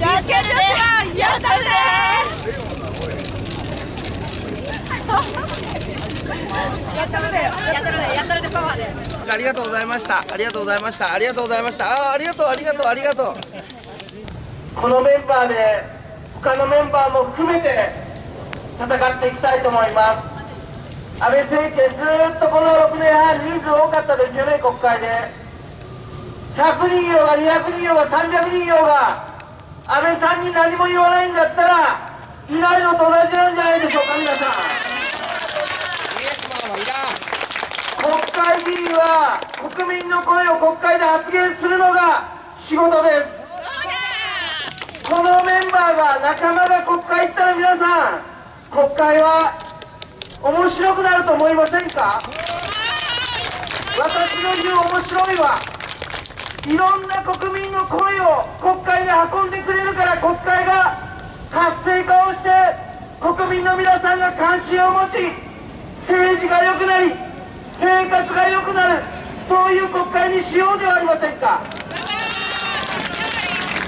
やけるでやったるでやったるでやったるでやったるでパワーでありがとうございましたありがとうございましたありがとうございましたあありがとうありがとうありがとうこのメンバーで他のメンバーも含めて戦っていきたいと思います安倍政権ずっとこの6年半人数多かったですよね国会で100人いよが200人いよが300人いようが安倍さんに何も言わないんだったらいないのと同じなんじゃないでしょうか皆さん。国会議員は国民の声を国会で発言するのが仕事です。このメンバーが仲間が国会行ったら皆さん国会は面白くなると思いませんか？私の言う面白いはいろんな国民の声を国会で運んでくれるから国会が活性化をして国民の皆さんが関心を持ち政治が良くなり生活が良くなるそういう国会にしようではありませんか。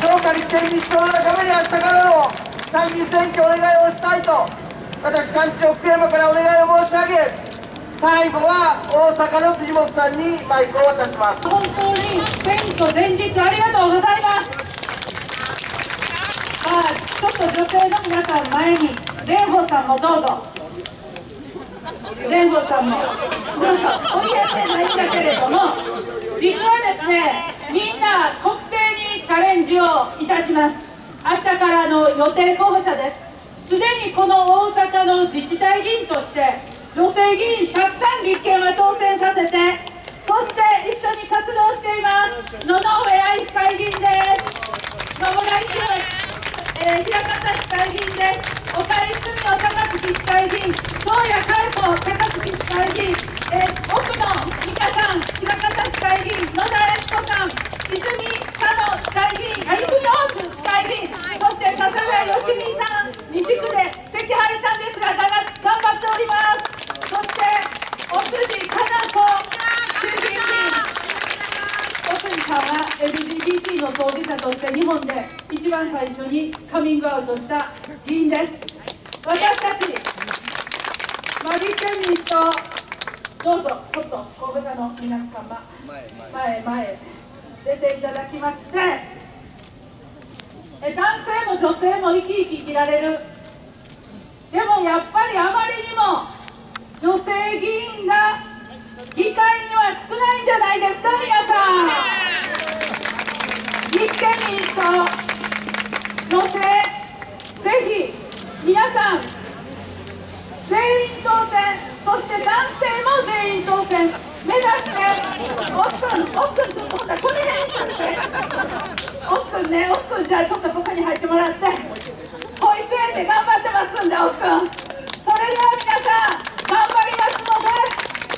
どうか立憲民主党の仲間に明日からの参議院選挙お願いをしたいと私幹事長福山からお願いを申し上げ最後は大阪の辻元さんにマイクを渡します。本当に選挙前日ありがとうございます。まあちょっと女性の皆さん前に蓮舫さんもどうぞ。蓮舫さんもどうぞ。お見えてないんだけれども実はですねみんな国政にチャレンジをいたします。明日からの予定候補者です。すでにこの大阪の自治体議員として女性議員たくさん立憲は当選させてそして一緒に活動しています。野々上愛会議員です。野村一えー、平方市会議員です。岡井住の高槻市会議員宗谷海子高槻市会議員、えー、奥野美香さん平方市会議員野田悦子さん泉佐野市会議員あ泉大津市会議員そして笹谷義美さん西区で赤配さんですが頑張っております。お辻かな子衆議院議員小杉さんは LGBT の当事者として日本で一番最初にカミングアウトした議員です私たち、まあ、立憲民主党どうぞちょっと候補者の皆様前前出ていただきましてえ男性も女性も生き生き生きられるでもやっぱりあまりにも女性議員が議会には少ないんじゃないですか皆さん。立憲民主党女性ぜひ皆さん。全員当選。そして男性も全員当選。目指しておっくんおっくんちょっとこの辺に来て。おっくんねおっくんじゃあちょっとここに入ってもらって。保育園で頑張ってますんでおっくんそれでは皆さん頑張りますので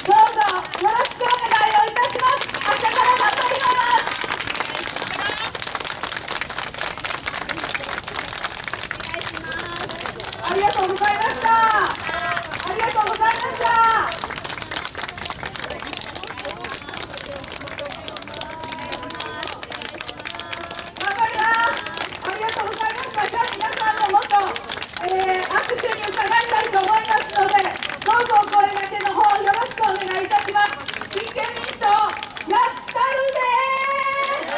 どうぞよろしくお願いをいたします明日から頑張りますありがとうございましたありがとうございました頑張りますありがとうございましたじゃあ皆さんのもと、えー、握手に伺いたいと思いますのでどうぞお声掛けの方よろしくお願いいたします立憲民主党やったるでー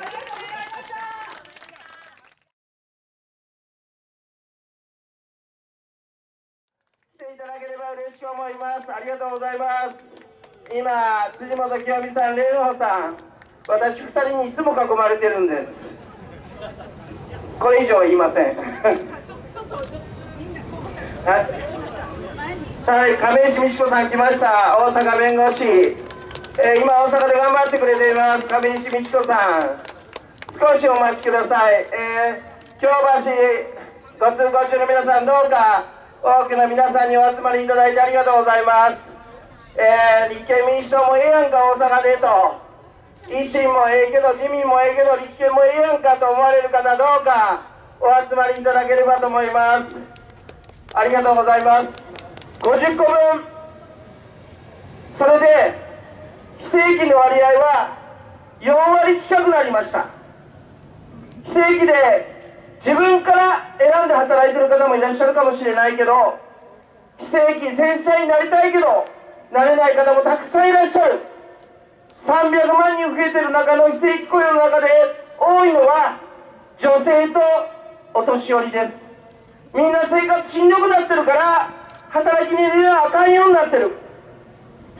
ありがとうございました来ていただければ嬉しく思いますありがとうございます今辻元清美さん蓮舫さん私二人にいつも囲まれてるんです。これ以上は言いません。はい、はい、亀石美智子さん来ました。大阪弁護士、えー今大阪で頑張ってくれています。亀石美智子さん。少しお待ちください、えー京橋ご通行中の皆さんどうか多くの皆さんにお集まりいただいてありがとうございます、えー立憲民主党もええやんか大阪でと。維新もええけど自民もええけど立憲もええやんかと思われる方どうかお集まりいただければと思います。ありがとうございます。50個分。それで非正規の割合は4割近くなりました。非正規で自分から選んで働いてる方もいらっしゃるかもしれないけど非正規正社員になりたいけどなれない方もたくさんいらっしゃる。300万人増えてる中の非正規雇用の中で多いのは女性とお年寄りです。みんな生活しんどくなってるから働きに出なあかんようになってる。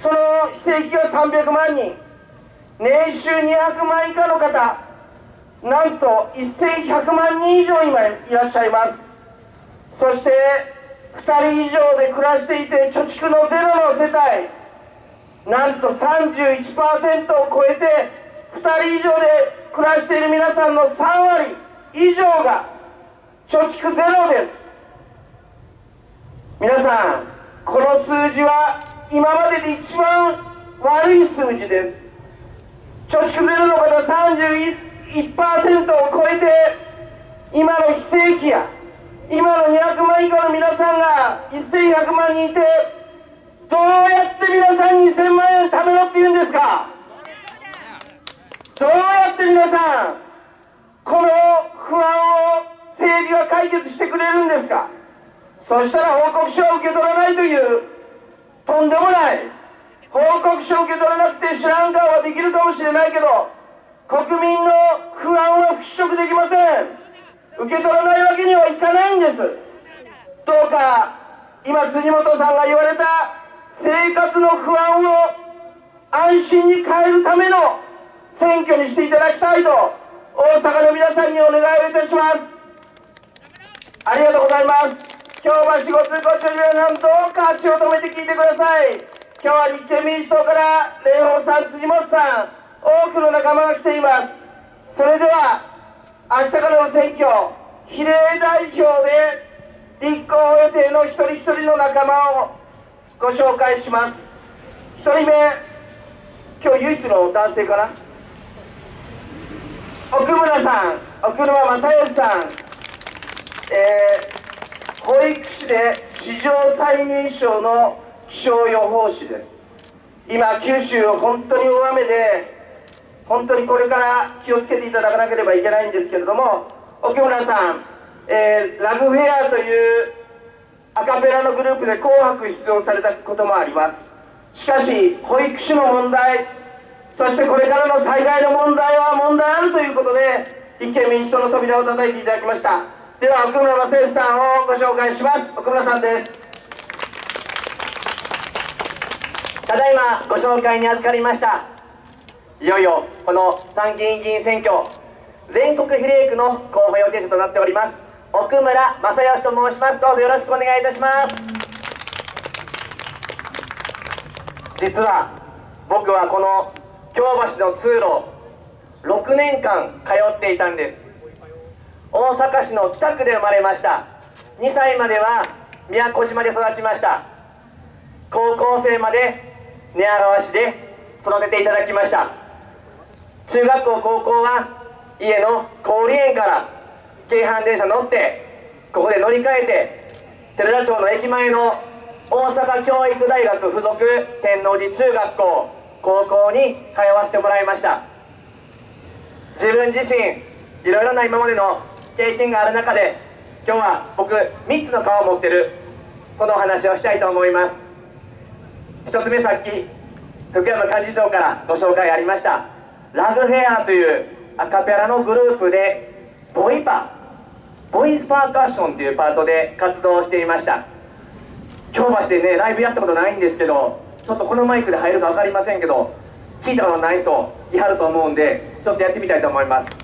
その非正規が300万人。年収200万以下の方なんと1100万人以上今いらっしゃいます。そして2人以上で暮らしていて貯蓄のゼロの世帯なんと31%を超えて2人以上で暮らしている皆さんの3割以上が貯蓄ゼロです。皆さんこの数字は今までで一番悪い数字です。貯蓄ゼロの方31%を超えて今の非正規や今の200万以下の皆さんが1100万人いてどうやって皆さん2000万円貯めろって言うんですか？どうやって皆さんこの不安を政治が解決してくれるんですか？そしたら報告書を受け取らないというとんでもない報告書を受け取らなくて知らん顔はできるかもしれないけど国民の不安は払拭できません。受け取らないわけにはいかないんです。どうか今辻元さんが言われた生活の不安を安心に変えるための選挙にしていただきたいと大阪の皆さんにお願いをいたします。ありがとうございます。京橋ご通行中の皆さんどうか足を止めて聞いてください。今日は立憲民主党から蓮舫さん辻元さん多くの仲間が来ています。それでは明日からの選挙比例代表で立候補予定の一人一人の仲間をご紹介します。一人目今日唯一の男性かな？奥村さん奥沼正義さん。えー、保育士で史上最年少の気象予報士です。今九州本当に大雨で本当にこれから気をつけていただかなければいけないんですけれども奥村さん、えー、ラグフェアというアカペラのグループで「紅白」出場されたこともあります。しかし保育士の問題そしてこれからの災害の問題は問題あるということで立憲民主党の扉を叩いていただきました。では奥村正義さんをご紹介します。奥村さんです。ただいまご紹介に預かりました。いよいよこの参議院議員選挙全国比例区の候補予定者となっております。奥村正義と申します。どうぞよろしくお願いいたします。実は僕はこの京橋の通路6年間通っていたんです。大阪市の北区で生まれました。2歳までは宮古島で育ちました。高校生まで寝屋川市で育てていただきました。中学校高校は家の郡園から京阪電車乗ってここで乗り換えて寺田町の駅前の大阪教育大学附属天王寺中学校高校に通わせてもらいました。自分自身いろいろな今までの経験がある中で今日は僕3つの顔を持ってるこのお話をしたいと思います。1つ目さっき福山幹事長からご紹介ありました。ラグヘアというアカペラのグループでボイパボイスパーカッションというパートで活動していました。京橋でねライブやったことないんですけどちょっとこのマイクで入るか分かりませんけど聞いたことない人いはると思うんでちょっとやってみたいと思います。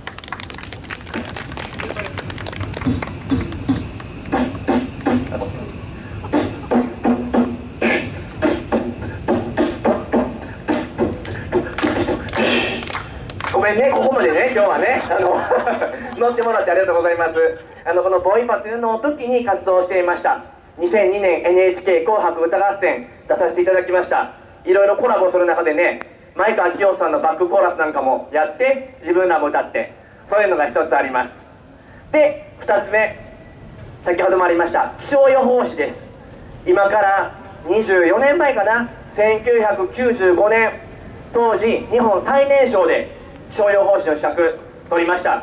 今日はね、あの 乗ってもらってありがとうございます。あのこのボイパというのの時に活動していました。2002年 NHK 紅白歌合戦出させていただきました。いろいろコラボする中でね、前川清さんのバックコーラスなんかもやって、自分らも歌って、そういうのが一つあります。で、2つ目、先ほどもありました気象予報士です。今から24年前かな、1995年、当時日本最年少で気象予報士の資格取りました。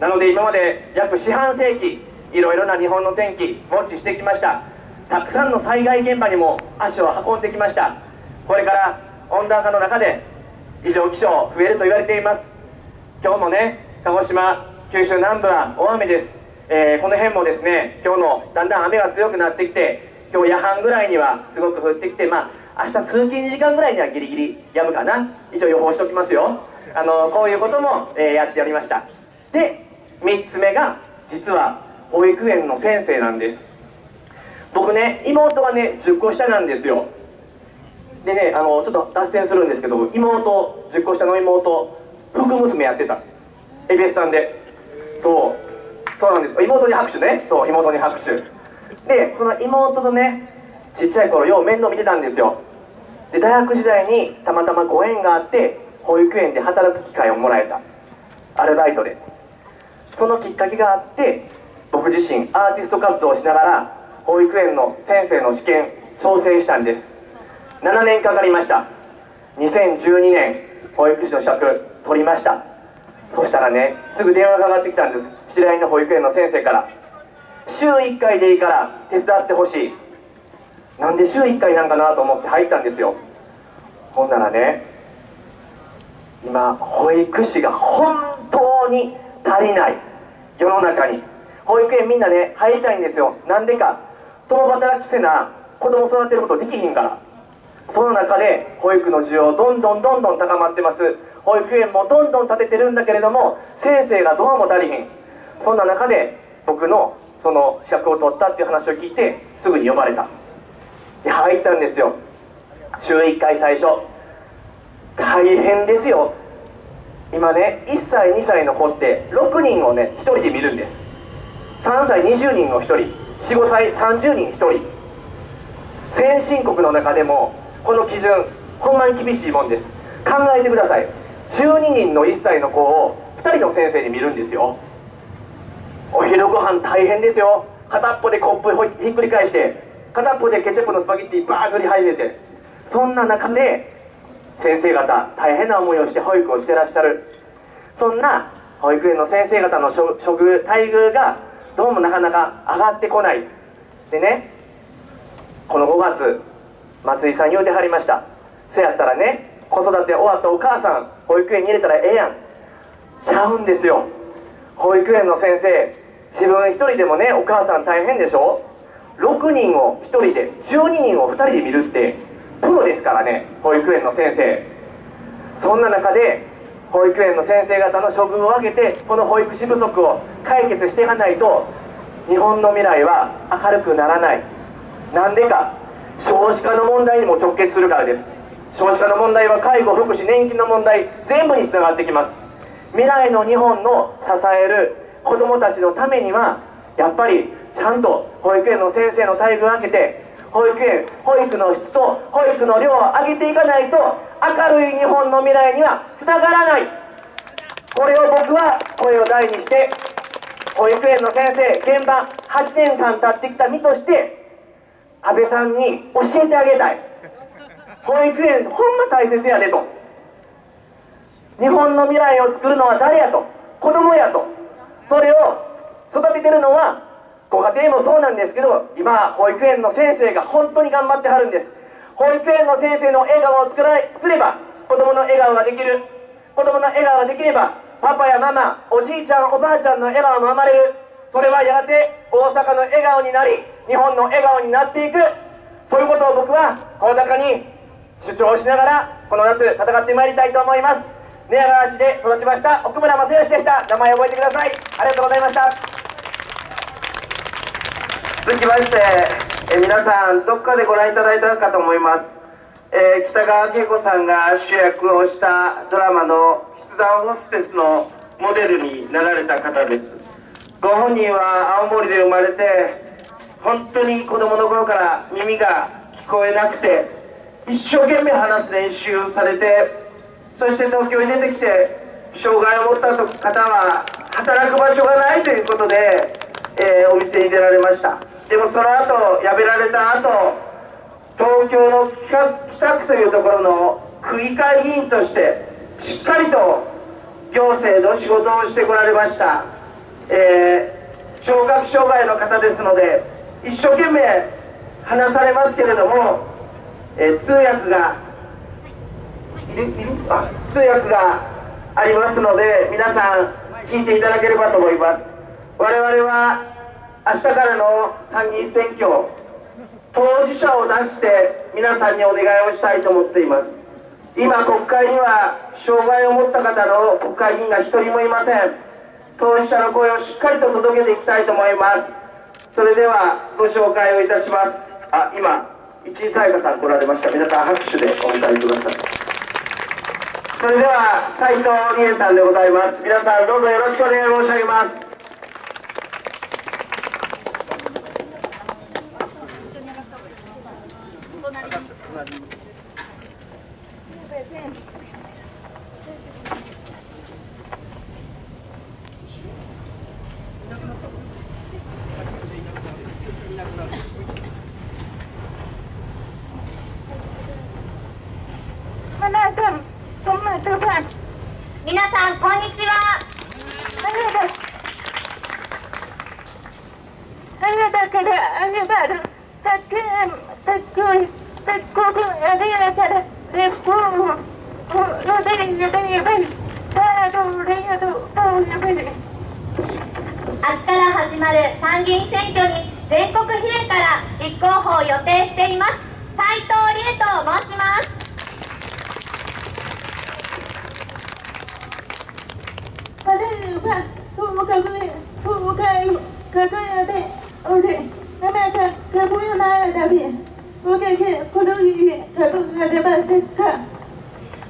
なので今まで約四半世紀いろいろな日本の天気ウォッチしてきました。たくさんの災害現場にも足を運んできました。これから温暖化の中で異常気象増えると言われています。今日もね鹿児島九州南部は大雨です、えー、この辺もですね今日のだんだん雨が強くなってきて今日夜半ぐらいにはすごく降ってきてまあ明日通勤時間ぐらいにはギリギリ止むかな。一応予報しておきますよ。あのこういうことも、えー、やってやりました。で3つ目が実は保育園の先生なんです。僕ね妹がね10個下なんですよ。でねあのちょっと脱線するんですけど妹10個下の妹福娘やってた。恵比寿さんで。そう。そうなんです。妹に拍手ね。そう妹に拍手。でこの妹とねちっちゃい頃よう面倒見てたんですよ。で大学時代にたまたまご縁があって保育園で働く機会をもらえた。アルバイトで。そのきっかけがあって僕自身アーティスト活動をしながら保育園の先生の試験挑戦したんです。7年かかりました。2012年保育士の資格取りました。そしたらねすぐ電話がかかってきたんです。知り合いの保育園の先生から。週1回でいいから手伝ってほしい。なんで週1回なんかなと思って入ったんですよ。ほんならね今保育士が本当に足りない。世の中に。保育園みんなね入りたいんですよ。なんでか。共働きせな子供育てることできひんから。その中で保育の需要どんどんどんどん高まってます。保育園もどんどん建ててるんだけれども先生がどうも足りひん。そんな中で僕のその資格を取ったっていう話を聞いてすぐに呼ばれた。で入ったんですよ。週1回最初。大変ですよ。今ね1歳2歳の子って6人をね1人で見るんです。3歳20人を1人45歳30人1人。先進国の中でもこの基準ほんまに厳しいもんです。考えてください。12人の1歳の子を2人の先生に見るんですよ。お昼ご飯大変ですよ。片っぽでコップひっくり返して片っぽでケチャップのスパゲッティバー塗り始めて。そんな中で先生方大変な思いをして保育をしてらっしゃる。そんな保育園の先生方の処遇待遇がどうもなかなか上がってこない。でねこの5月松井さん言うてはりました。せやったらね子育て終わったお母さん保育園に入れたらええやん。ちゃうんですよ。保育園の先生自分一人でもねお母さん大変でしょ？6人を1人で12人を2人で見るってプロですからね保育園の先生。そんな中で保育園の先生方の処遇を上げてこの保育士不足を解決していかないと日本の未来は明るくならない。なんでか少子化の問題にも直結するからです。少子化の問題は介護福祉年金の問題全部につながってきます。未来の日本の支える子どもたちのためにはやっぱりちゃんと保育園の先生の待遇を上げて保育園保育の質と保育の量を上げていかないと明るい日本の未来にはつながらない。これを僕は声を大にして保育園の先生現場8年間経ってきた身として安倍さんに教えてあげたい。保育園ほんま大切やでと。日本の未来を作るのは誰やと？子供やと。それを育ててるのはご家庭もそうなんですけど今保育園の先生が本当に頑張ってはるんです。保育園の先生の笑顔を作ら作れば子供の笑顔ができる。子供の笑顔ができればパパやママおじいちゃんおばあちゃんの笑顔も生まれる。それはやがて大阪の笑顔になり日本の笑顔になっていく。そういうことを僕は声高に主張しながらこの夏戦ってまいりたいと思います。寝屋川市で育ちました奥村正義でした。名前覚えてください。ありがとうございました。続きまして、え皆さんどっかでご覧いただいたかと思います、えー、北川景子さんが主役をしたドラマの「筆談ホステス」のモデルになられた方です。ご本人は青森で生まれて本当に子供の頃から耳が聞こえなくて一生懸命話す練習されてそして東京に出てきて障害を持った方は働く場所がないということで、えー、お店に出られました。でもその後辞められた後東京の北区というところの区議会議員としてしっかりと行政の仕事をしてこられました、えー、聴覚障害の方ですので一生懸命話されますけれども、えー、通訳が通訳がありますので皆さん聞いていただければと思います。我々は明日からの参議院選挙当事者を出して皆さんにお願いをしたいと思っています。今国会には障害を持った方の国会議員が一人もいません。当事者の声をしっかりと届けていきたいと思います。それではご紹介をいたします。あ今市井さやかさん来られました。皆さん拍手でお迎えください。それでは斉藤理恵さんでございます。皆さんどうぞよろしくお願い申し上げます。皆さんこんにちは明日から始まる参議院選挙に全国比例から立候補を予定しています。斉藤理恵と申します。はそうかぶれそうかいかやでおれなめかかぶやなだびおけけこのいかぶがでばでか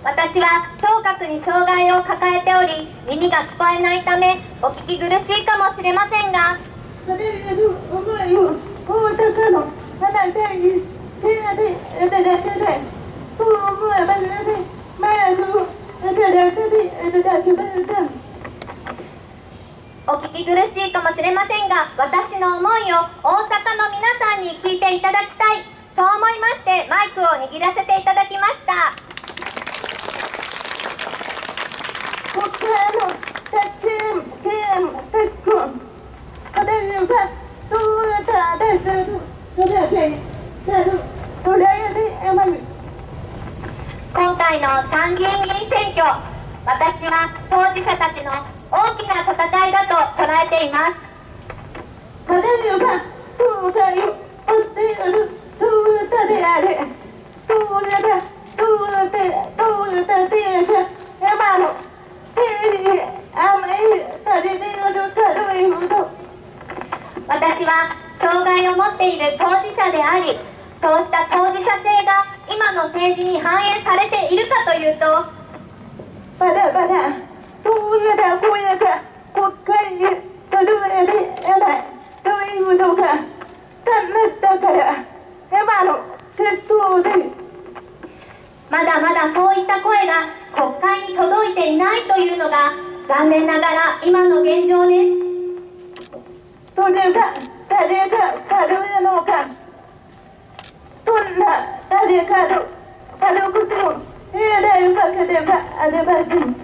私は聴覚に障害を抱えており耳が聞こえないためお聞き苦しいかもしれませんがお聞き苦しいかもしれませんが私の思いを大阪の皆さんに聞いていただきたい。そう思いましてマイクを握らせていただきました。今回の参議院議員選挙私は当事者たちの大きな戦いだと捉えています。私は障害を持っている当事者でありそうした当事者性が今の政治に反映されているかというとバラバラそうやだこうやだ国会に取る上でやないというのがたから今の鉄道で。まだまだそういった声が国会に届いていないというのが残念ながら今の現状ですそれが誰が軽いのかそんな誰かの軽くてもえらいわけではありません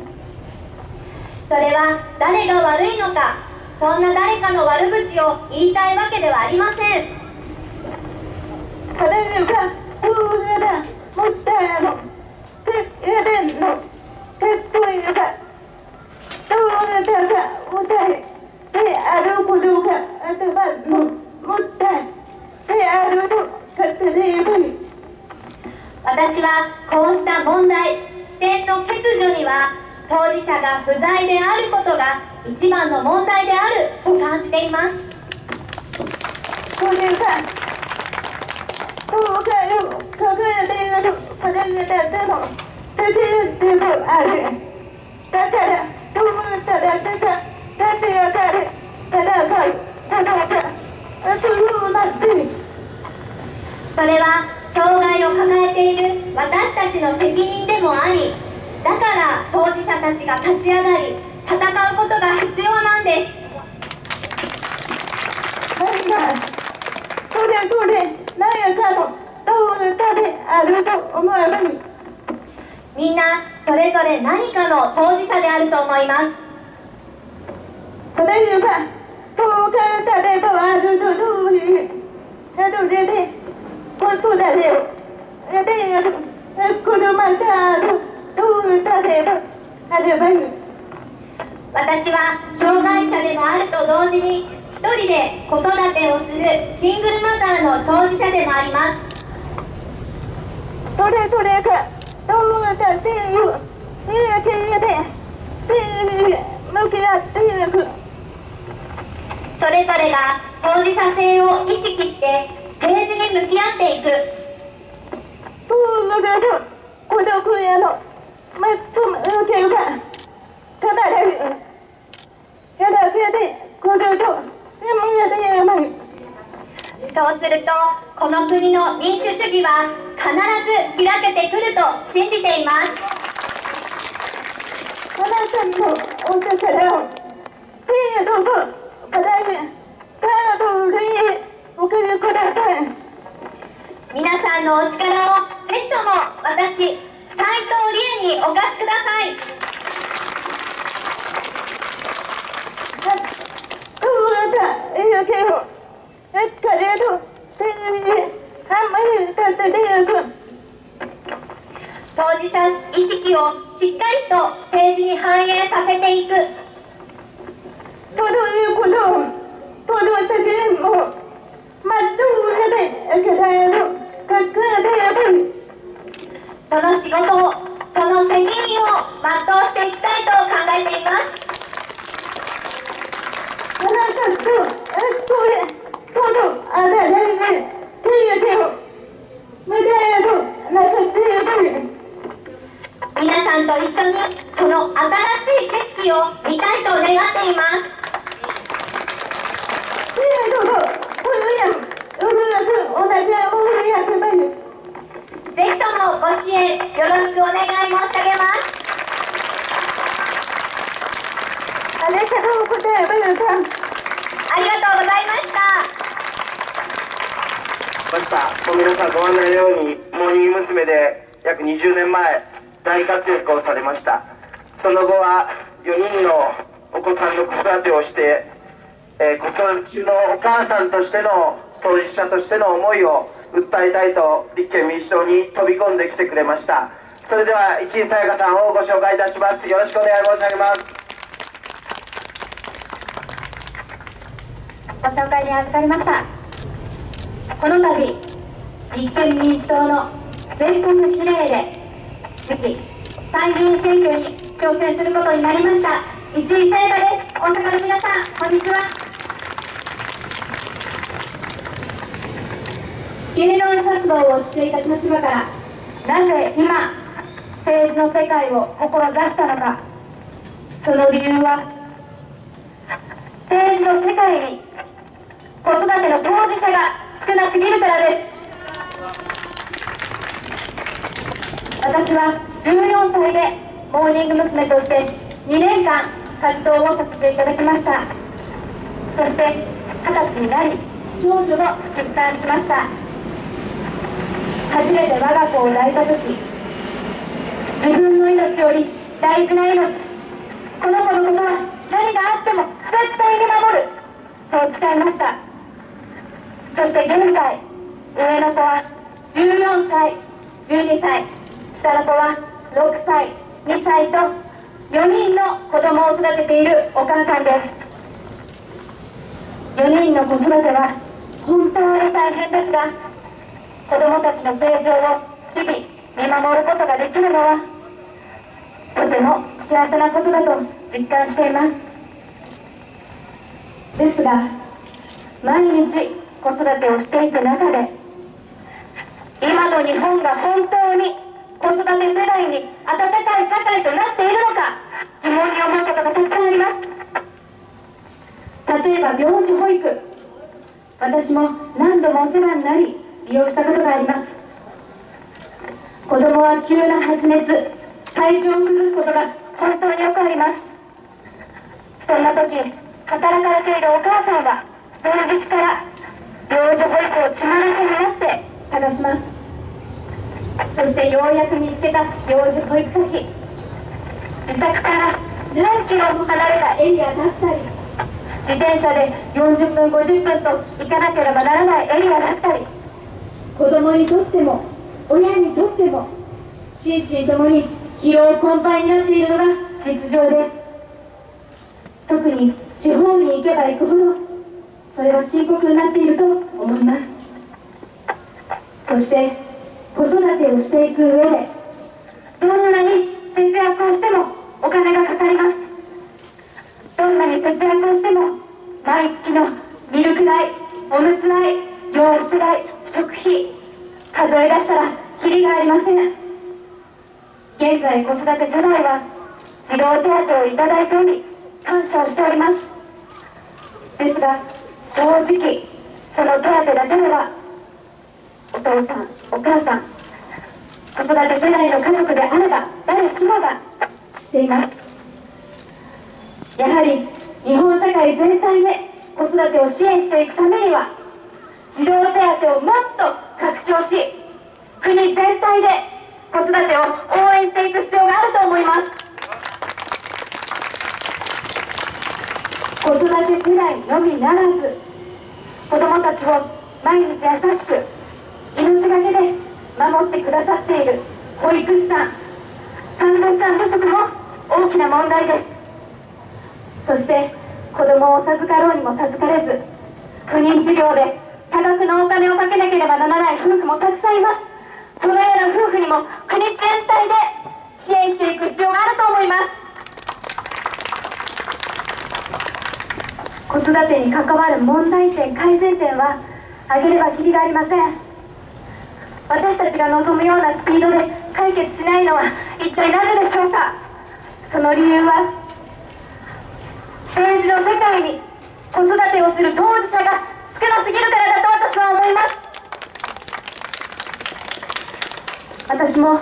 それは誰が悪いのかそんな誰かの悪口を言いたいわけではありません彼が大柄もったやろやれんのかっこいいが大柄がおたいである。ことが頭のもったいである。と勝手に私はこうした問題視点の欠如には当事者が不在である。ことが一番の問題である。と感じていますこれが東海を抱えている。彼女だっても出てでもある。だからどうしたらてかだってやかそうなってそれは障害を抱えている私たちの責任でもありだから当事者たちが立ち上がり戦うことが必要なんです。みんなそれぞれ何かの当事者であると思います。私は障害者でもあると同時に一人で子育てをするシングルマザーの当事者でもあります向き合っていくそれぞれが当事者性を意識して政治に向き合っていく。そうだと孤独への。まとめ受けがただでやだけで孤独今やでやばいそうするとこの国の民主主義は必ず開けてくると信じています。あなたのお宝をピードと課題でカードにお送りください皆さんのお力をぜひとも私斉藤理恵にお貸しください。当事者意識をしっかりと政治に反映させていくということを届けてもまっとうでけだよかっこでやばいその仕事をその責任を全うしていきたいと考えています皆さんと一緒にその新しい景色を見たいと願っていますぜひともご支援よろしくお願い申し上げます。ありがとうございました。ましたもう皆さんご案内のようにモーニング娘。で約20年前大活躍をされましたその後は4人のお子さんの子育てをして、えー子育てのお母さんとしての当事者としての思い。を訴えたいと立憲民主党に飛び込んできてくれました。それでは市井さやかさんをご紹介いたします。よろしくお願い申し上げます。ご紹介に預かりました。この度立憲民主党の全国比例で次参議院選挙に挑戦することになりました。市井さやかです。大阪の皆さんこんにちは。芸能活動をしていた立場からなぜ今政治の世界を志したのかその理由は政治の世界に子育ての当事者が少なすぎるからです私は14歳でモーニング娘。として2年間活動をさせていただきましたそして二十歳になり長女を出産しました初めて我が子を抱いた時自分の命より大事な命。この子のことは何があっても絶対に守る。そう誓いました。そして現在上の子は14歳12歳。下の子は6歳2歳と4人の子供を育てているお母さんです。4人の子育ては本当に大変ですが子供たちの成長を日々見守ることができるのはとても幸せなことだと実感しています。ですが毎日子育てをしていく中で今の日本が本当に子育て世代に温かい社会となっているのか疑問に思うことがたくさんあります。例えば病児保育。私も何度もお世話になり利用したことがあります。子供は急な発熱体調を崩すことが本当によくあります。そんな時働かれているお母さんは前日から病児保育を血まなこになって探します。そしてようやく見つけた幼児保育先。自宅から何キロも離れたエリアだったり自転車で40分50分と行かなければならないエリアだったり子供にとっても親にとっても心身ともに疲労困憊になっているのが実情です。特に地方に行けば行くほどそれは深刻になっていると思います。そして子育てをしていく上でどんなに節約をしてもお金がかかります。どんなに節約をしても毎月のミルク代おむつ代洋服代食費数え出したらキリがありません。現在子育て世代は児童手当をいただいており感謝をしております。ですが正直その手当だけではお父さんお母さん子育て世代の家族であれば誰しもが知っています。やはり日本社会全体で子育てを支援していくためには児童手当をもっと拡張し国全体で子育てを応援していく必要があると思います。子育て世代のみならず子どもたちを毎日優しく命がけで守ってくださっている保育士さん看護師さん不足も大きな問題です。そして子供を授かろうにも授かれず不妊治療で多額のお金をかけなければならない夫婦もたくさんいます。そのような夫婦にも国全体で支援していく必要があると思います。子育てに関わる問題点改善点は挙げればきりがありません。私たちが望むようなスピードで解決しないのは一体なぜでしょうか。その理由は政治の世界に子育てをする当事者が少なすぎるからだと私は思います。私も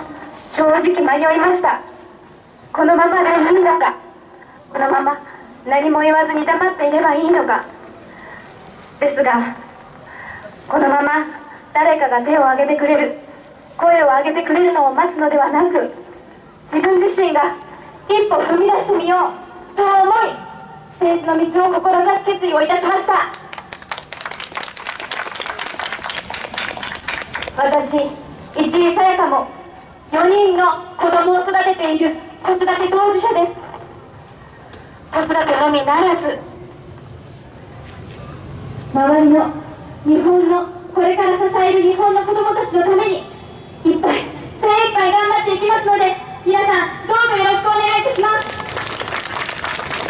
正直迷いました。このままでいいのか。このまま何も言わずに黙っていればいいのか。ですがこのまま誰かが手を挙げてくれる。声を上げてくれるのを待つのではなく自分自身が一歩踏み出してみよう。そう思い政治の道を志す決意をいたしました。私市井さやかも4人の子供を育てている子育て当事者です子育てのみならず周りの日本のこれから支える日本の子どもたちのためにいっぱい精一杯頑張っていきますので皆さんどうぞよろしくお願いいたします。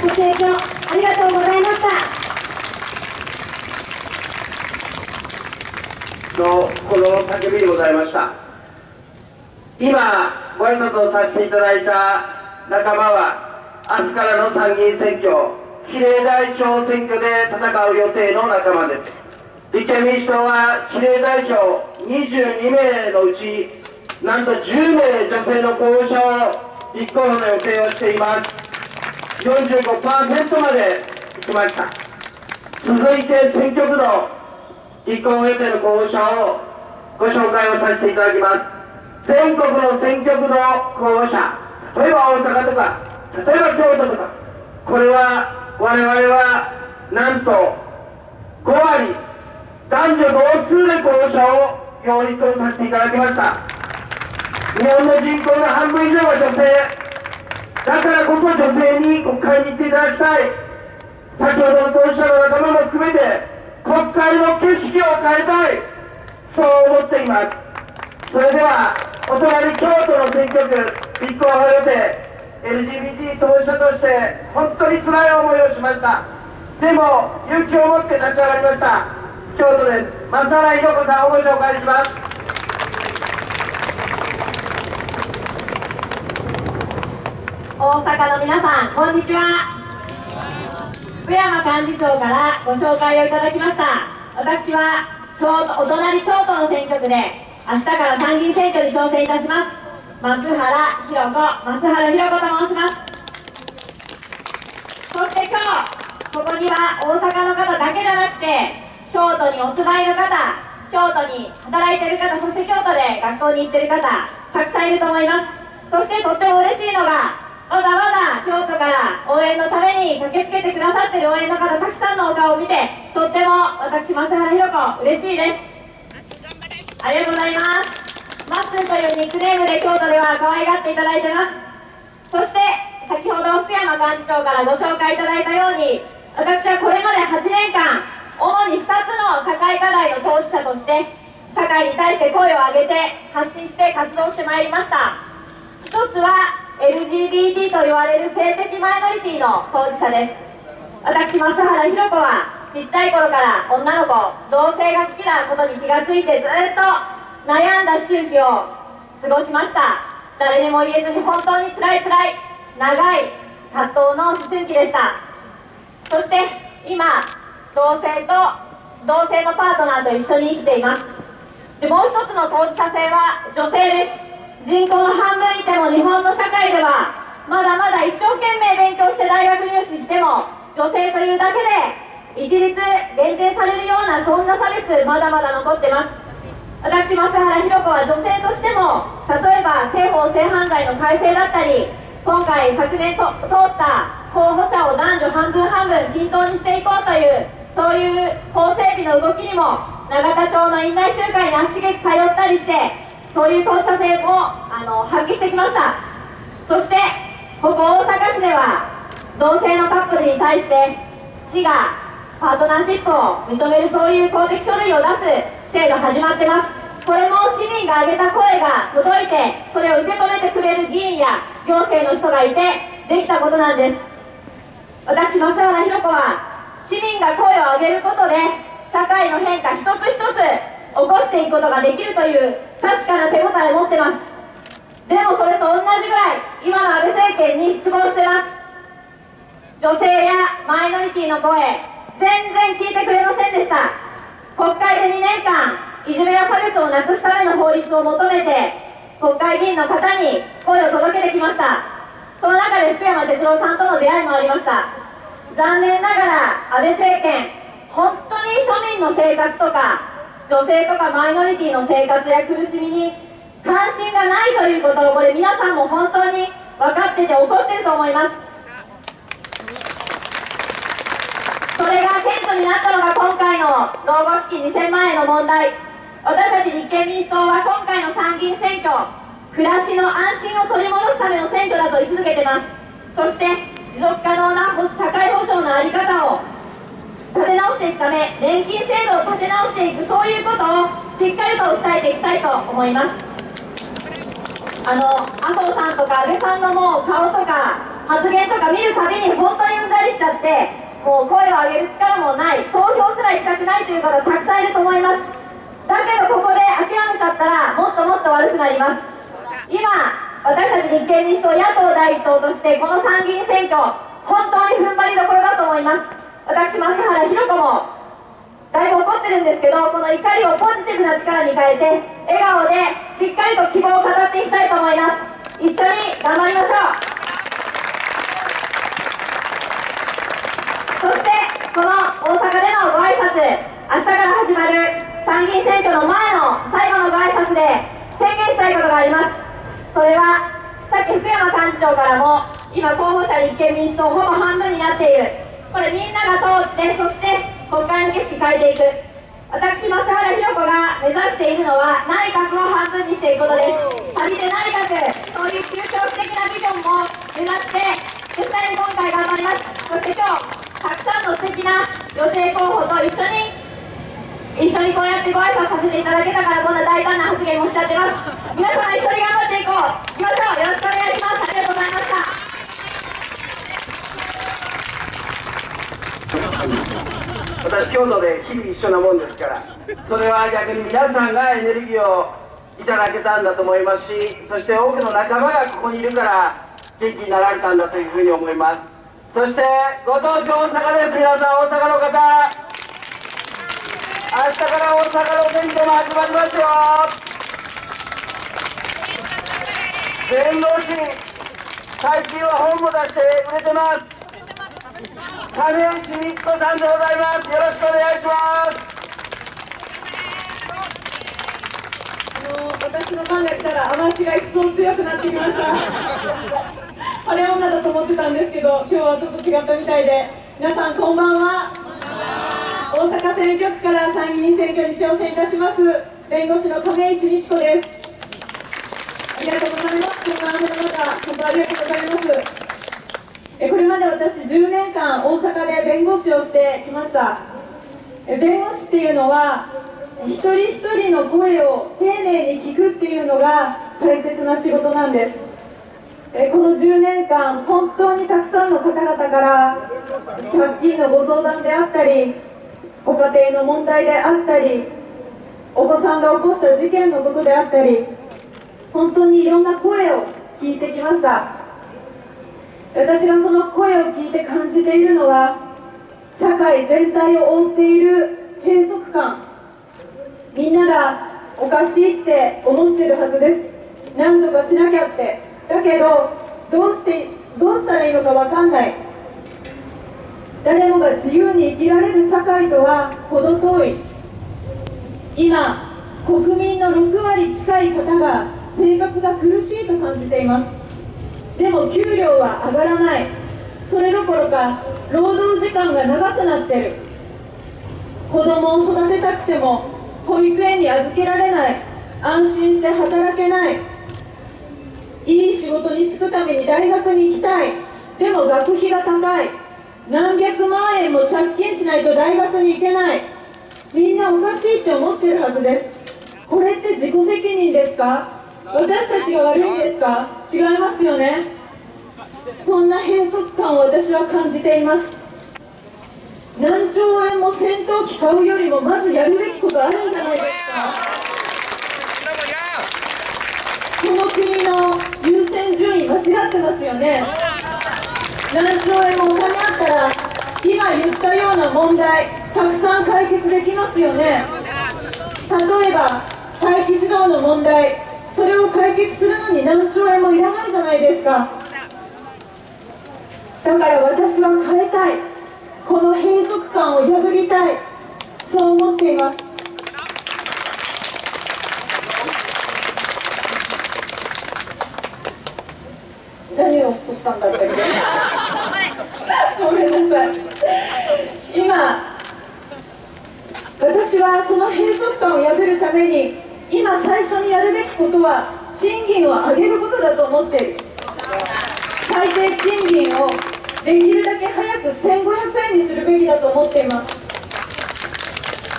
ご清聴ありがとうございました。のこの叫びでございました。今ご挨拶をさせていただいた仲間は明日からの参議院選挙比例代表選挙で戦う予定の仲間です。立憲民主党は比例代表22名のうちなんと10名女性の候補者を立候補の予定をしています。45%まで行きました。続いて選挙区の立候補予定の候補者をご紹介をさせていただきます。全国の選挙区の候補者例えば大阪とか例えば京都とかこれは我々はなんと5割男女同数で候補者を擁立をさせていただきました。日本の人口の半分以上が女性。だからこそ女性に国会に行っていただきたい。先ほどの当事者の仲間も含めて国会の景色を変えたい。そう思っています。それではお隣京都の選挙区立候補予定 LGBT 当事者として本当に辛い思いをしました。でも勇気を持って立ち上がりました。京都です。増原ひろ子さんをご紹介します。大阪の皆さんこんにちは。福山幹事長からご紹介をいただきました。私は京都お隣京都の選挙区で明日から参議院選挙に挑戦いたします。増原ひろ子増原ひろ子と申します。そして今日ここには大阪の方だけじゃなくて京都にお住まいの方京都に働いている方そして京都で学校に行っている方たくさんいると思います。そしてとっても嬉しいのがまだまだ京都から応援のために駆けつけてくださってる応援の方たくさんのお顔を見てとっても私増原ひろ子嬉しいです。ありがとうございます。マッスンというニックネームで京都では可愛がっていただいてます。そして先ほど福山幹事長からご紹介いただいたように私はこれまで8年間主に2つの社会課題の当事者として社会に対して声を上げて発信して活動してまいりました。一つは LGBT と言われる性的マイノリティの当事者です。私増原ひろ子はちっちゃい頃から女の子同性が好きなことに気がついてずっと悩んだ思春期を過ごしました。誰にも言えずに本当につらいつらい長い葛藤の思春期でした。そして今同性と同性のパートナーと一緒に生きています。でもう一つの当事者性は女性です。人口の半分いても日本の社会ではまだまだ一生懸命勉強して大学入試しても女性というだけで一律限定されるようなそんな差別まだまだ残ってます。私増原ひろ子は女性としても例えば刑法性犯罪の改正だったり今回昨年と通った候補者を男女半分半分均等にしていこうというそういう法整備の動きにも永田町の院内集会に足しげく通ったりしてそういう当事者性もあの発揮してきました。そしてここ大阪市では同性のカップルに対して市がパートナーシップを認めるそういう公的書類を出す制度始まってます。これも市民が挙げた声が届いてそれを受け止めてくれる議員や行政の人がいてできたことなんです。私増原ひろ子は市民が声を上げることで社会の変化一つ一つ起こしていくことができるという確かな手応えを持ってます。でもそれと同じぐらい今の安倍政権に失望してます。女性やマイノリティの声全然聞いてくれませんでした。国会で2年間いじめや差別をなくすための法律を求めて国会議員の方に声を届けてきました。その中で福山哲郎さんとの出会いもありました。残念ながら安倍政権本当に庶民の生活とか女性とかマイノリティの生活や苦しみに関心がないということをこれ皆さんも本当に分かってて怒ってると思います。それが顕著になったのが今回の老後資金2000万円の問題。私たち立憲民主党は今回の参議院選挙暮らしの安心を取り戻すための選挙だと位置づけてます。そして持続可能な社会保障の在り方を立て直していくため年金制度を立て直していくそういうことをしっかりと訴えていきたいと思います。あの麻生さんとか安倍さんのもう顔とか発言とか見るたびに本当にうんざりしちゃってもう声を上げる力もない投票すら行きたくないという方たくさんいると思います。だけどここで諦めちゃったらもっともっと悪くなります。今私たち立憲民主党野党第一党としてこの参議院選挙本当に踏ん張りどころだと思います。私増原ひろ子もだいぶ怒ってるんですけどこの怒りをポジティブな力に変えて笑顔でしっかりと希望を語っていきたいと思います。一緒に頑張りましょう。そしてこの大阪でのご挨拶明日から始まる参議院選挙の前の最後のご挨拶で宣言したいことがあります。それはさっき福山幹事長からも今候補者立憲民主党ほぼ半分になっている。これみんなが通ってそして国会の景色変えていく。私増原ひろ子が目指しているのは内閣を半分にしていくことです。旅で内閣そういう中長期的なビジョンも目指して絶対に今回頑張ります。そして今日たくさんの素敵な女性候補と一緒に一緒にこうやってご挨拶させていただけたからこんな大胆な発言もしちゃってます。皆様一緒に頑張っていこう。いきましょう。よろしくお願いします。ありがとうございました。私京都で日々一緒なもんですからそれは逆に皆さんがエネルギーをいただけたんだと思いますしそして多くの仲間がここにいるから元気になられたんだというふうに思います。そしてご当地大阪です皆さん大阪の方明日から大阪の選挙も始まりますよ。弁護士最近は本も出して売れてます。亀吉美子さんでございますよろしくお願いします私の番が来たら雨足が一層強くなってきました晴れ女だと思ってたんですけど今日はちょっと違ったみたいで皆さんこんばんは大阪選挙区から参議院選挙に挑戦いたします弁護士の亀石美智子ですありがとうございますこんな雨の中本当ありがとうございます。これまで私10年間大阪で弁護士をしてきました。弁護士っていうのは一人一人の声を丁寧に聞くっていうのが大切な仕事なんです。この10年間本当にたくさんの方々から借金のご相談であったりご家庭の問題であったりお子さんが起こした事件のことであったり本当にいろんな声を聞いてきました。私がその声を聞いて感じているのは社会全体を覆っている閉塞感。みんながおかしいって思ってるはずです。何とかしなきゃって。だけどどうしてどうしたらいいのか分かんない。誰もが自由に生きられる社会とは程遠い。今国民の6割近い方が生活が苦しいと感じています。でも給料は上がらない。それどころか労働時間が長くなってる。子供を育てたくても保育園に預けられない。安心して働けない。いい仕事に就くために大学に行きたい。でも学費が高い。何百万円も借金しないと大学に行けない。みんなおかしいって思ってるはずです。これって自己責任ですか？私たちが悪いんですか？違いますよね。そんな閉塞感を私は感じています。何兆円も戦闘機買うよりもまずやるべきことあるんじゃないですか。この国の優先順位間違ってますよね。何兆円もお金あったら今言ったような問題たくさん解決できますよね。例えば待機児童の問題。それを解決するのに何兆円もいらないじゃないですか。だから私は変えたい。この閉塞感を破りたい。そう思っています。何をしたんだったっけ？ごめんなさい。今私はその閉塞感を破るために今最初にやるべきことは賃金を上げることだと思っている。最低賃金をできるだけ早く1500円にするべきだと思っています。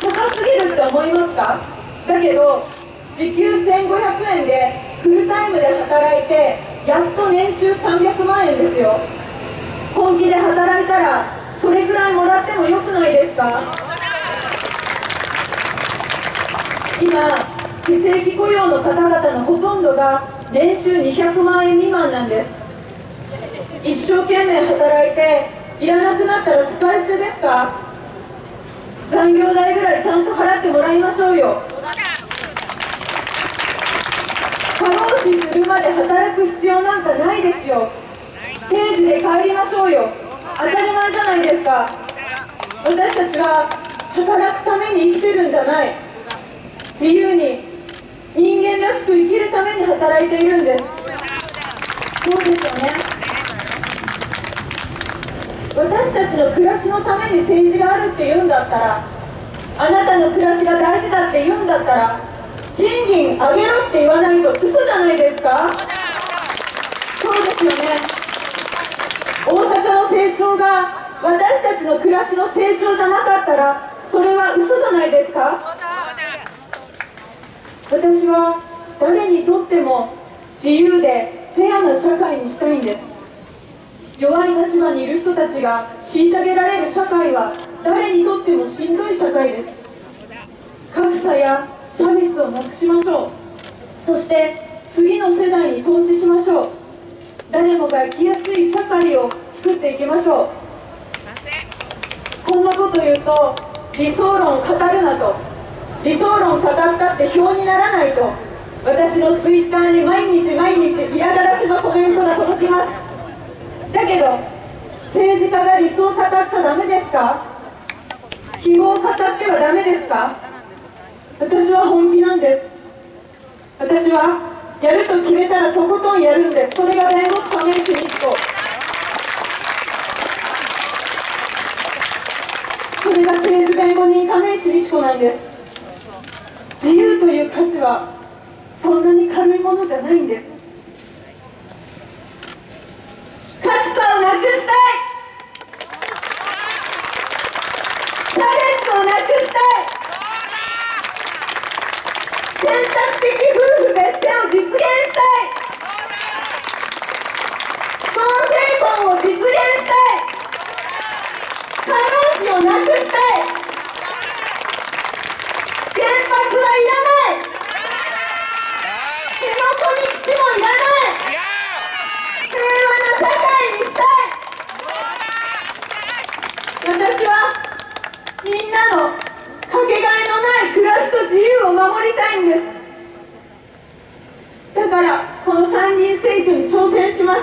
高すぎるって思いますか？だけど時給1500円でフルタイムで働いてやっと年収300万円ですよ。本気で働いたらそれくらいもらってもよくないですか？今非正規雇用の方々のほとんどが年収200万円未満なんです。一生懸命働いていらなくなったら使い捨てですか？残業代ぐらいちゃんと払ってもらいましょうよ。過労死するまで働く必要なんかないですよ。定時で帰りましょうよ。当たり前じゃないですか。私たちは働くために生きてるんじゃない。自由に人間らしく生きるために働いているんです。そうですよね。私たちの暮らしのために政治があるって言うんだったらあなたの暮らしが大事だって言うんだったら賃金上げろって言わないと嘘じゃないですか。そうですよね。大阪の成長が私たちの暮らしの成長じゃなかったらそれは嘘じゃないですか。私は誰にとっても自由でフェアな社会にしたいんです。弱い立場にいる人たちが虐げられる社会は誰にとってもしんどい社会です。格差や差別をなくしましょう。そして次の世代に投資しましょう。誰もが生きやすい社会を作っていきましょう。こんなこと言うと理想論を語るなと。理想論を語ったって票にならないと私のツイッターに毎日毎日嫌がらせのコメントが届きます。だけど政治家が理想を語っちゃダメですか？希望を語ってはダメですか？私は本気なんです。私はやると決めたらとことんやるんです。それが弁護士亀石美智子それが政治弁護人亀石美智子なんです。自由という価値はそんなに軽いものじゃないんです。格差をなくしたい。差別をなくしたい。選択的夫婦別姓を実現したい。同性婚を実現したい。可能性をなくしたい原発はいらない辺野古に基地もいらない平和な社会にしたい私はみんなのかけがえのない暮らしと自由を守りたいんです。だからこの参議院選挙に挑戦します。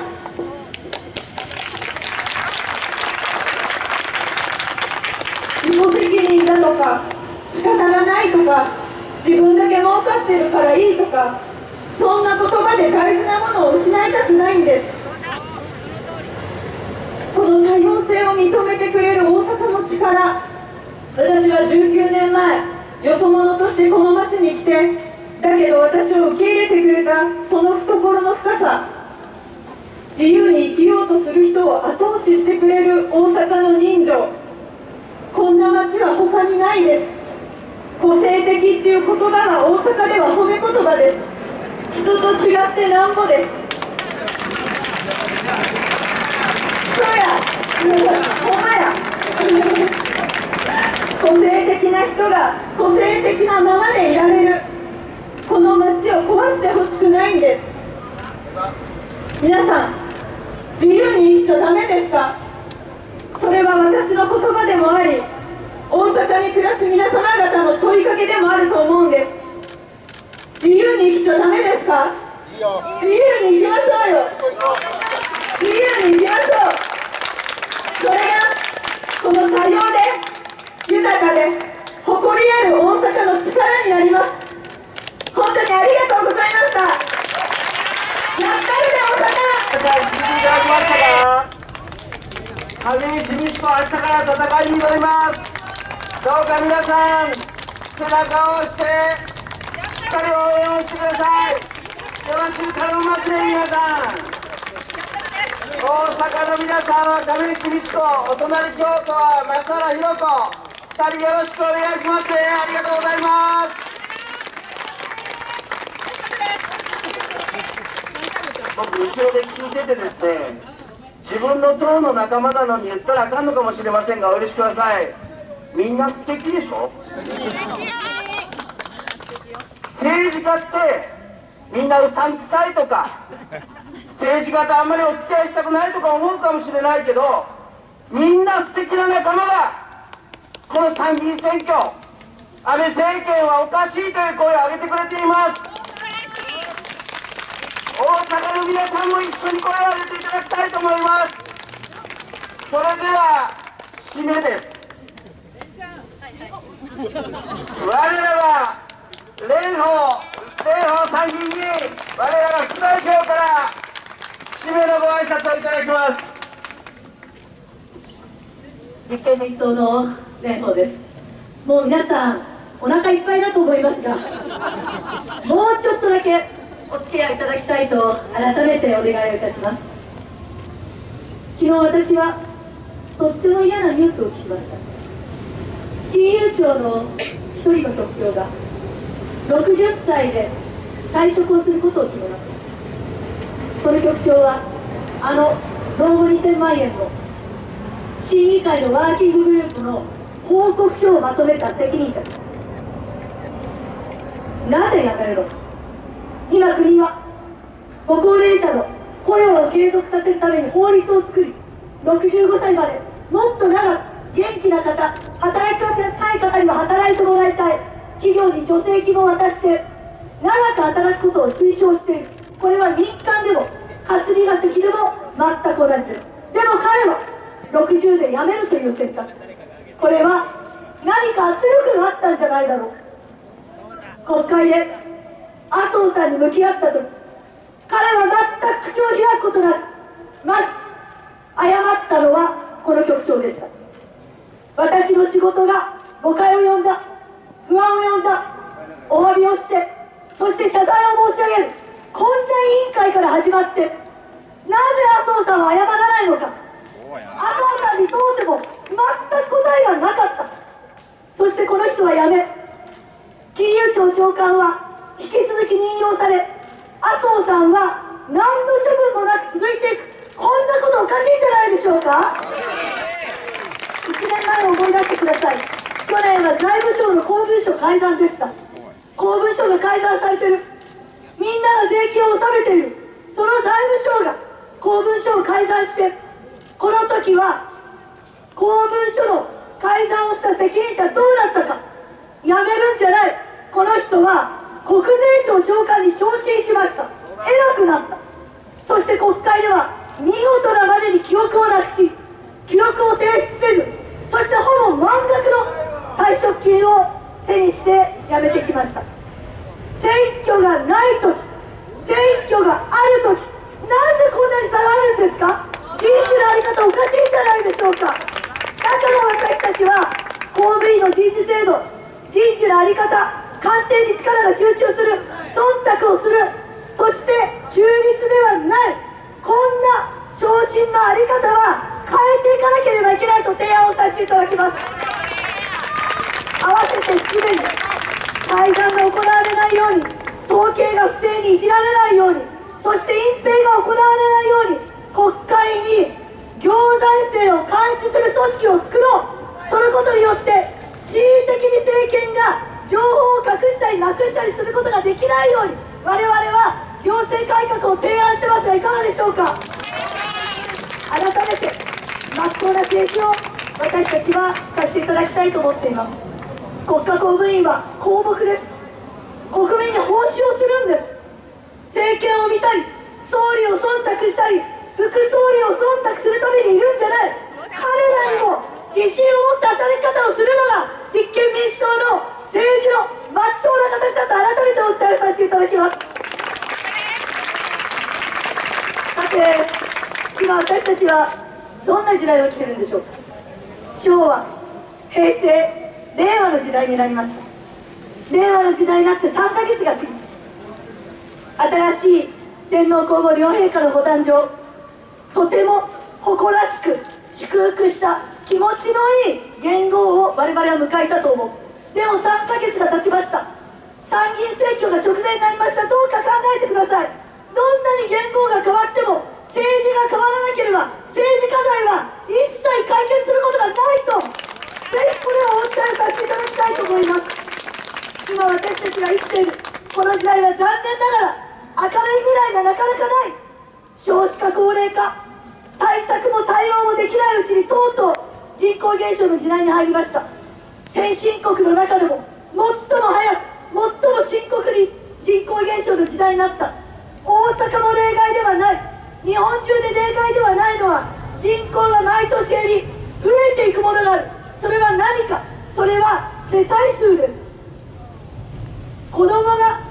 自己責任だとか仕方がないとか自分だけ儲かってるからいいとかそんな言葉で大事なものを失いたくないんです。この多様性を認めてくれる大阪の力私は19年前よそ者としてこの町に来てだけど私を受け入れてくれたその懐の深さ自由に生きようとする人を後押ししてくれる大阪の人情。こんな町は他にないです。個性的っていう言葉が大阪では褒め言葉です。人と違ってなんぼです。そうや。ほんまや。個性的な人が個性的なままでいられる。この街を壊してほしくないんです。皆さん自由に生きちゃダメですか？それは私の言葉でもあり大阪に暮らす皆様方の問いかけでもあると思うんです。自由に生きちゃダメですか？自由に生きましょうよ。自由に生きましょう。それがこの多様で豊かで誇りある大阪の力になります。本当にありがとうございました。やったるで大阪。聞いていただきましたか上西美智子明日から戦いに挑みますどうか皆さん背中を押してしっかり応援をしてください。よろしく頼みますね皆さん。大阪の皆さんは上西美智子お隣京都は松原弘子。2人よろしくお願いしますね。ありがとうございます。僕後ろで聞いててですね自分の党の仲間なのに言ったらあかんのかもしれませんがお許しください。みんな素敵でしょ？政治家ってみんなうさんくさいとか政治家とあんまりお付き合いしたくないとか思うかもしれないけどみんな素敵な仲間がこの参議院選挙安倍政権はおかしいという声を上げてくれています。大阪の皆さんも一緒に声を上げていただきたいと思います。それでは締めです。我らは蓮舫蓮舫参議院議員我らが副代表から締めのご挨拶をいただきます。立憲民主党の蓮舫です。もう皆さんお腹いっぱいだと思いますが もうちょっとだけお付き合いいただきたいと改めてお願いをいたします。昨日私はとっても嫌なニュースを聞きました金融庁の一人の局長が60歳で退職をすることを決めましたこの局長はあの老後2000万円の審議会のワーキンググループの報告書をまとめた責任者です。なぜ辞めるの？か今国はご高齢者の雇用を継続させるために法律を作り65歳までもっと長く元気な方働きたい方には働いてもらいたい。企業に助成金も渡して長く働くことを推奨しているこれは民間でも霞が関でも全く同じです。でも彼は60で辞めるという選択。これは何か圧力があったんじゃないだろう。国会で麻生さんに向き合った時彼は全く口を開くことなくまず謝ったのはこの局長でした。私の仕事が誤解を呼んだ不安を呼んだお詫びをしてそして謝罪を申し上げる。こんな委員会から始まってなぜ麻生さんは謝らないのか。麻生さんに問うても全く答えがなかった。そしてこの人は辞め金融庁長官は引き続き任用され麻生さんは何の処分もなく続いていく。こんなことおかしいんじゃないでしょうか。1年前を思い出してください。去年は財務省の公文書改ざんでした。公文書が改ざんされてる。みんなが税金を納めている。その財務省が公文書を改ざんしてこの時は公文書の改ざんをした責任者どうなったか辞めるんじゃない。この人は国税庁長官に昇進しました。偉くなった。そして国会では見事なまでに記憶をなくし記録を提出せずそしてほぼ満額の退職金を手にして辞めてきました。選挙がない時選挙がある時なんでこんなに差があるんですか？人事の在り方おかしいんじゃないでしょうか。だから私たちは公務員の人事制度人事の在り方官邸に力が集中する忖度をするそして中立ではないこんな昇進の在り方は変えていかなければいけないと提案をさせていただきます。合わせてすでに改ざんが行われないように統計が不正にいじられないようにそして隠蔽が行われないように国会に行財政を監視する組織を作ろう。そのことによって恣意的に政権が情報を隠したりなくしたりすることができないように我々は行政改革を提案してますがいかがでしょうか？改めて真っ当な政治を私たちはさせていただきたいと思っています。国家公務員は公僕です。国民に奉仕をするんです。政権を見たり総理を忖度したり副総理を忖度するためにいるんじゃない。彼らにも自信を持った働き方をするのが立憲民主党の政治の真っ当な形だと改めてお伝えさせていただきます。さて今私たちはどんな時代を生きてるんでしょうか？昭和平成令和の時代になりました。令和の時代になって3ヶ月が過ぎ新しい天皇皇后両陛下のご誕生とても誇らしく祝福した気持ちのいい元号を我々は迎えたと思う。でも3ヶ月が経ちました。参議院選挙が直前になりました。どうか考えてください。どんなに元号が変わっても政治が変わらなければ政治課題は一切解決することがないとぜひこれをお伝えさせていただきたいと思います。今私たちが生きているこの時代は残念ながら明るい未来がなかなかない。少子化高齢化対策も対応もできないうちにとうとう人口減少の時代に入りました。先進国の中でも最も早く最も深刻に人口減少の時代になった。大阪も例外ではない。日本中で例外ではないのは人口が毎年減り増えていくものがある。それは何か。それは世帯数です。子供が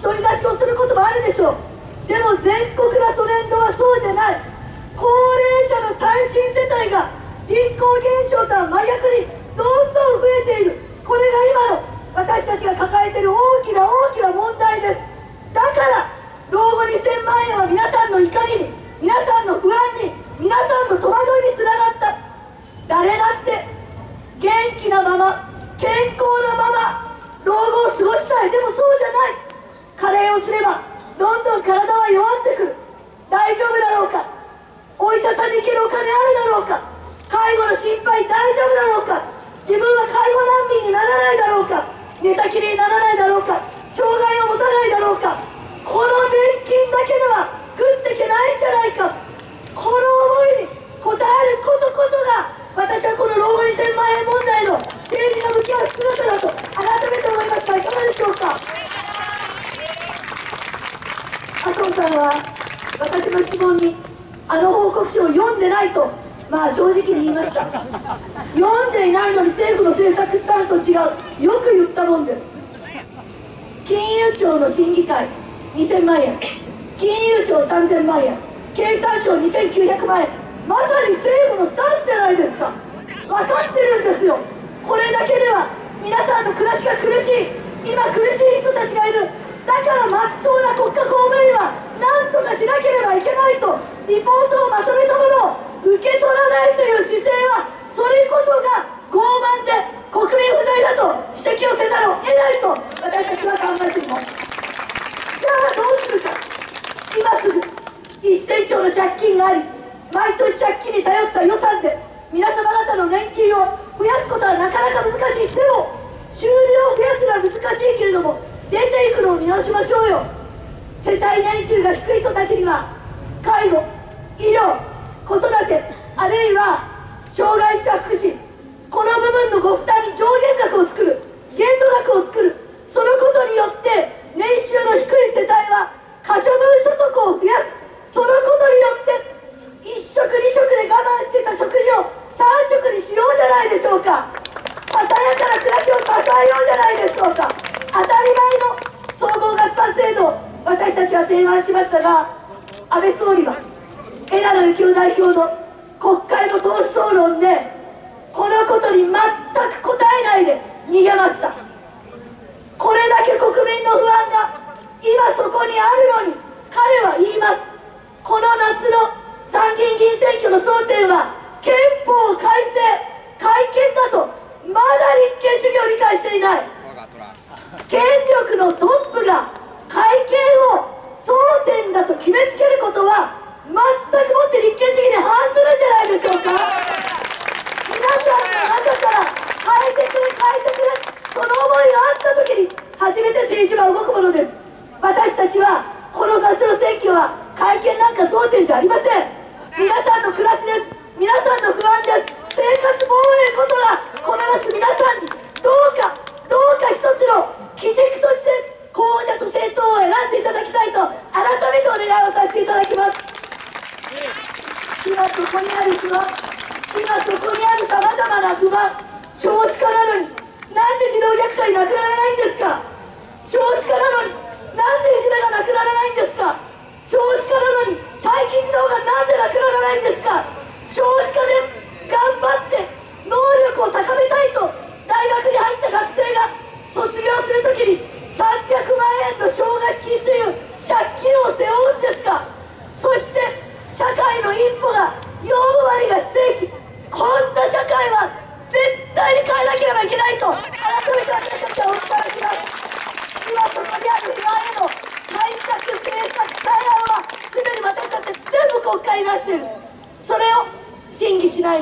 独り立ちをすることもあるでしょう。でも全国のトレンドはそうじゃない。高齢者の単身世帯が人口減少とは真逆にどんどん増えている。これが今の私たちが抱えている大きな大きな問題です。だから老後2000万円は皆さんの怒りに皆さんの不安に皆さんの戸惑いにつながった。誰だって元気なまま健康なまま老後を過ごしたい。でもそうじゃない。加齢をすればどんどん体は弱ってくる。大丈夫だろうか。お医者さんに行けるお金あるだろうか。介護の心配大丈夫だろうか。自分は介護難民にならないだろうか。寝たきりにならないだろうか。障害を持たないだろうか。この年金だけでは食っていけないんじゃないか。この思いに応えることこそが私はこの老後2000万円問題の政治が向き合う姿だと改めて思いますがいかがでしょうか。麻生さんは私の質問にあの報告書を読んでないとまあ正直に言いました。読んでいないのに政府の政策スタンスと違う。よく言ったもんです。金融庁の審議会。2000万円。金融庁3000万円。経産省2900万円。まさに政府のスタンスじゃないですか。分かってるんですよ。これだけでは皆さんの暮らしが苦しい。今苦しい人たちがいる。だからまっとうな国家公務員は何とかしなければいけないと。リポートをまとめたものを受け取らないという姿勢はそれこそが傲慢で国民不在だと指摘をせざるを得ないと私たちは考えています。じゃあどうするか今すぐ1000兆の借金があり毎年借金に頼った予算で皆様方の年金を増やすことはなかなか難しい。でも収入を増やすのは難しいけれども出ていくのを見直しましょうよ。世帯年収が低い人たちには介護医療子育てあるいは障害者福祉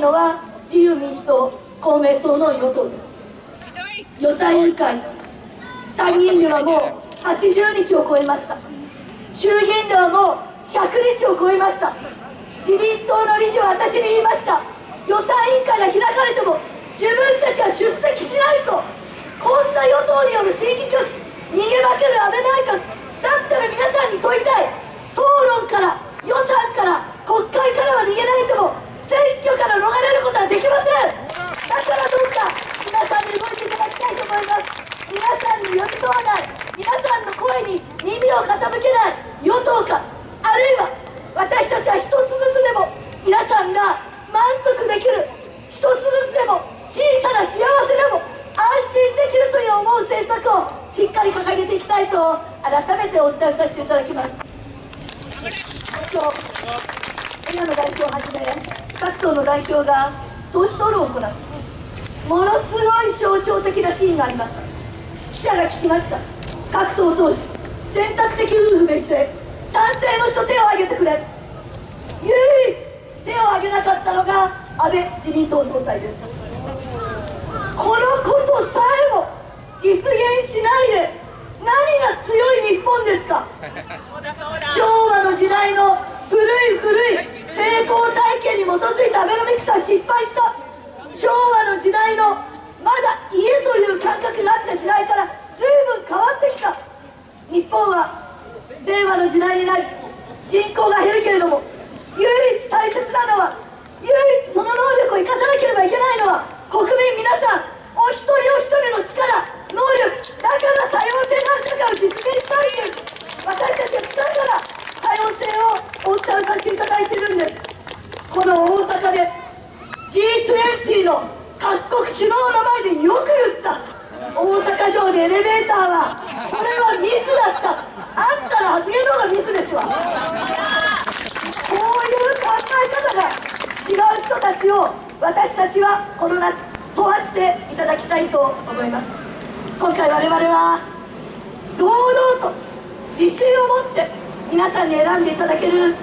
のは自由民主党公明党の与党です。予算委員会。参議院ではもう80日を超えました。衆議院ではもう100日を超えました。自民党の理事は私に言いました。予算委員会が開かれても自分たちは出席しないと。こんな与党による審議局逃げ負ける安倍内閣だったら皆さんに問いたい。討論から予算から国会からは逃げられても選挙から逃れることはできません。だからどうか皆さんに動いていただきたいと思います。皆さんに寄り添わない。皆さんの声に耳を傾けない。与党かあるいは私たちは一つずつでも皆さんが満足できる一つずつでも小さな幸せでも安心できるという思う政策をしっかり掲げていきたいと改めてお伝えさせていただきます。今日枝野代表をはじめ各党の代表が党首討論を行ってものすごい象徴的なシーンがありました。記者が聞きました。各党党首選択的夫婦別姓賛成の人手を挙げてくれ。唯一手を挙げなかったのが安倍自民党総裁です。このことさえも実現しないで何が強い日本ですか。昭和の時代失敗した。昭和の時代のまだ家という感覚があった時代から随分変わってきた。日本は令和の時代になり人口が減るけれども唯一大切なのは唯一その能力を生かさなければいけないのは国民皆さんお一人お一人の力能力。だから多様性のる社会を実現したいんです。私たちはだから多様性をお伝えさせていただいているんです。この大阪で G20 の各国首脳の前でよく言った。大阪城にエレベーターはこれはミスだった。あんたの発言の方がミスですわ。こういう考え方が違う人たちを私たちはこの夏問わしていただきたいと思います。今回我々は堂々と自信を持って皆さんに選んでいただける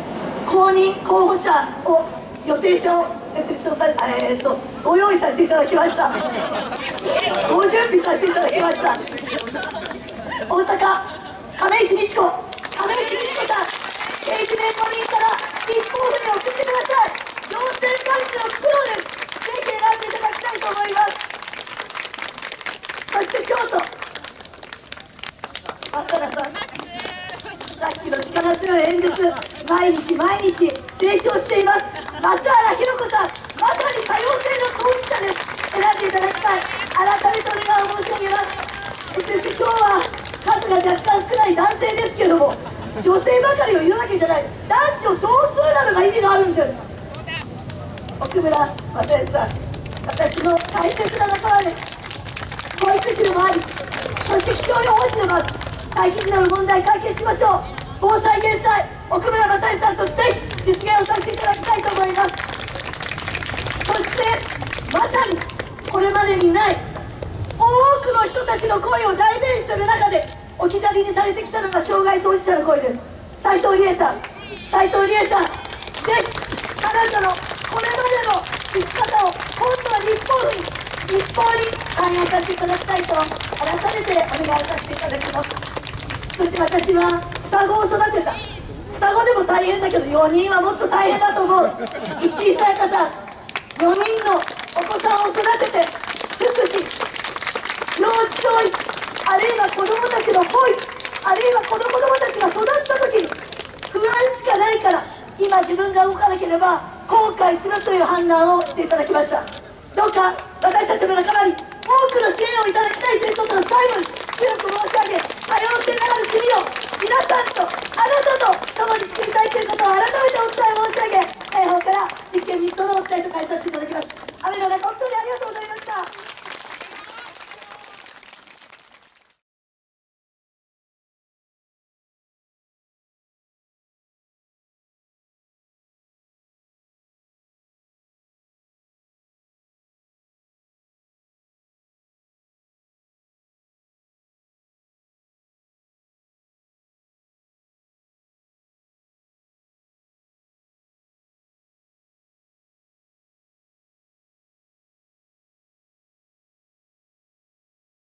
公認候補者を予定書を設立をさえー、とご用意させていただきました。ご準備させていただきました。大阪亀石美智子。亀石美智子さん定期弁護人から立候補に送ってください。行政監視の袋です。ぜひ選んでいただきたいと思います。そして京都。松原さんさっきの力強い演説毎日毎日成長しています松原弘子さんまさに多様性の当事者です選んでいただきたい改めてお願いを申し上げます。そして今日は数が若干少ない男性ですけども女性ばかりを言うわけじゃない。男女同数なのが意味があるんです。奥村又吉さん私の大切な仲間です保育士でもありそして気象予報士でもある待機児童の問題解決しましょう。防災減災奥村正恵さんとぜひ実現をさせていただきたいと思います。そしてまさにこれまでにない多くの人たちの声を代弁する中で置き去りにされてきたのが障害当事者の声です。斉藤理恵さん斉藤理恵さんぜひあなたのこれまでの生き方を今度は日本に日本に反映させていただきたいと改めてお願いさせていただきます。そして私は双子を育てた。双子でも大変だけど4人はもっと大変だと思う。市井さやかさん4人のお子さんを育てて福祉幼児教育あるいは子どもたちの保育あるいは子どもたちが育った時に不安しかないから今自分が動かなければ後悔するという判断をしていただきました。どうか私たちの仲間に多くの支援をいただきたいということを最後に強く申し上げ多様性のある国を皆さんとあなたと共に作りたいということを改めてお伝え申し上げ大方から立憲民主党のお伝えとしていただきます。雨の中本当にありがとうございました。